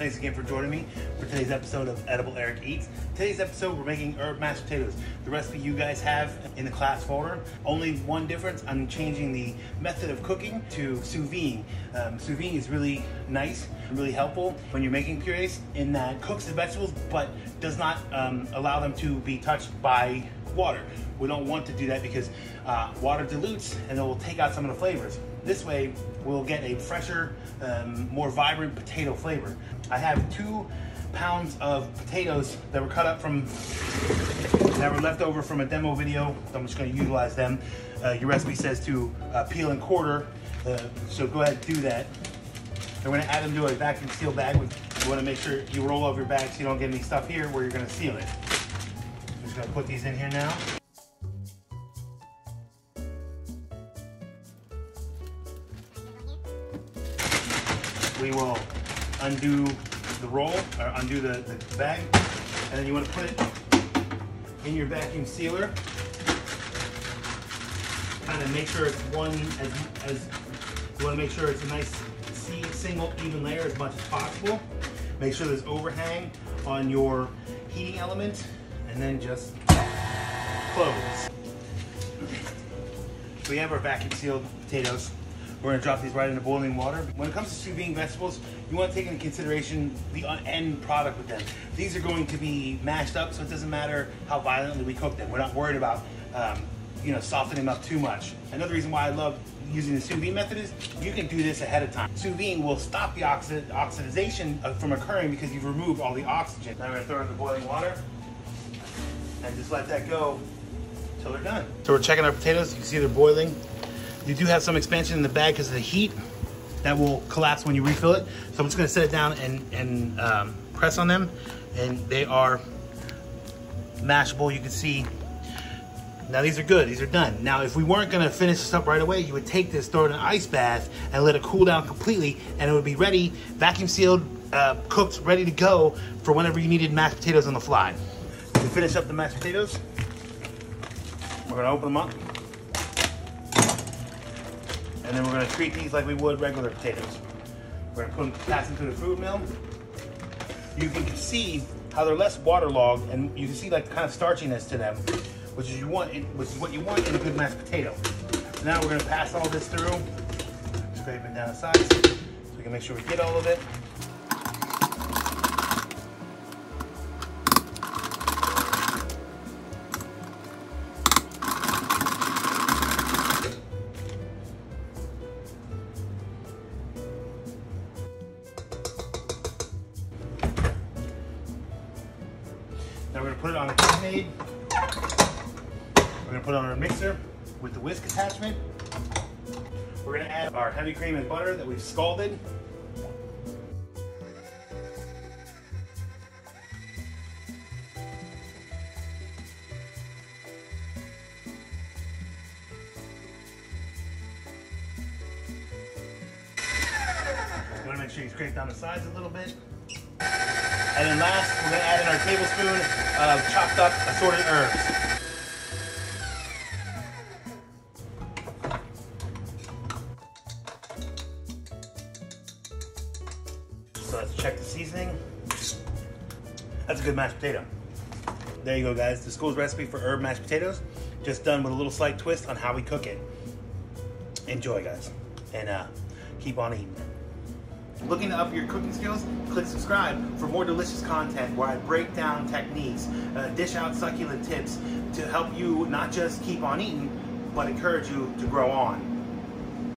Thanks again for joining me for today's episode of Edible Eric Eats. Today's episode, we're making herb mashed potatoes. The recipe you guys have in the class folder. Only one difference, I'm changing the method of cooking to sous vide. Um, sous vide is really nice really helpful when you're making purees in that cooks the vegetables but does not um, allow them to be touched by water. We don't want to do that because uh, water dilutes and it will take out some of the flavors. This way, we'll get a fresher, um, more vibrant potato flavor. I have two pounds of potatoes that were cut up from, that were left over from a demo video. I'm just gonna utilize them. Uh, your recipe says to uh, peel and quarter, uh, so go ahead and do that. And we're gonna add them to a vacuum seal bag. You wanna make sure you roll over your bag so you don't get any stuff here where you're gonna seal it. Gonna put these in here now. we will undo the roll, or undo the, the bag, and then you want to put it in your vacuum sealer. Kind of make sure it's one as, as you want to make sure it's a nice single even layer as much as possible. Make sure there's overhang on your heating element, and then just close. So we have our vacuum sealed potatoes. We're gonna drop these right into boiling water. When it comes to sous vide vegetables, you wanna take into consideration the end product with them. These are going to be mashed up, so it doesn't matter how violently we cook them. We're not worried about um, you know, softening them up too much. Another reason why I love using the sous vide method is you can do this ahead of time. Sous vide will stop the oxid oxidization uh, from occurring because you've removed all the oxygen. Now I'm gonna throw in the boiling water and just let that go until they're done. So we're checking our potatoes. You can see they're boiling. You do have some expansion in the bag because of the heat that will collapse when you refill it. So I'm just gonna set it down and, and um, press on them and they are mashable. You can see, now these are good, these are done. Now if we weren't gonna finish this up right away, you would take this, throw it in an ice bath and let it cool down completely and it would be ready, vacuum sealed, uh, cooked, ready to go for whenever you needed mashed potatoes on the fly. Finish up the mashed potatoes, we're gonna open them up. And then we're gonna treat these like we would regular potatoes. We're gonna put them, pass them through the food mill. You can see how they're less waterlogged and you can see like kind of starchiness to them, which is you want, in, which is what you want in a good mashed potato. Now we're gonna pass all this through, scrape it down the sides so we can make sure we get all of it. Now we're gonna put it on a KitchenAid. We're gonna put it on our mixer with the whisk attachment. We're gonna add our heavy cream and butter that we've scalded. You wanna make sure you scrape down the sides a little bit. And then last, we're gonna add in our tablespoon of chopped up assorted herbs. So let's check the seasoning. That's a good mashed potato. There you go, guys. The school's recipe for herb mashed potatoes. Just done with a little slight twist on how we cook it. Enjoy, guys. And uh, keep on eating. Looking to up your cooking skills? Click subscribe for more delicious content where I break down techniques, uh, dish out succulent tips to help you not just keep on eating, but encourage you to grow on.